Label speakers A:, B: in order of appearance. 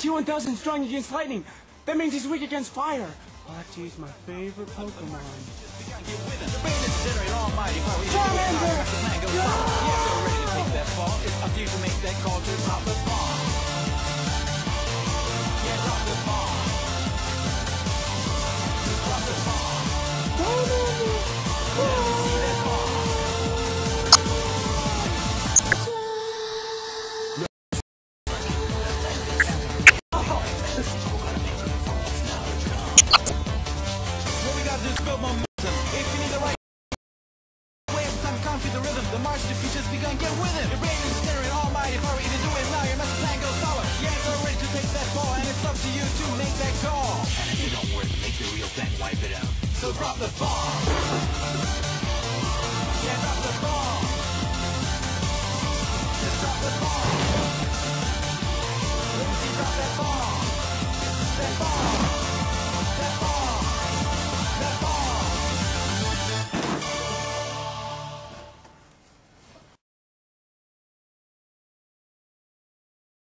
A: T1000 strong against lightning. That means he's weak against fire. Archie's my favorite Pokemon.
B: What we gotta do is build momentum. If you need the right way, it's time to conquer the rhythm. The march of the future's begun. Get with it. Your brain is generating almighty power. Either do it now, your master plan goes sour. Yeah, it's ready to take that ball, and it's up to you to make that call. And if you don't work, make the real thing, wipe it out. So drop the ball.